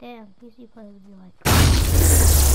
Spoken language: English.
Damn, PC players would be like.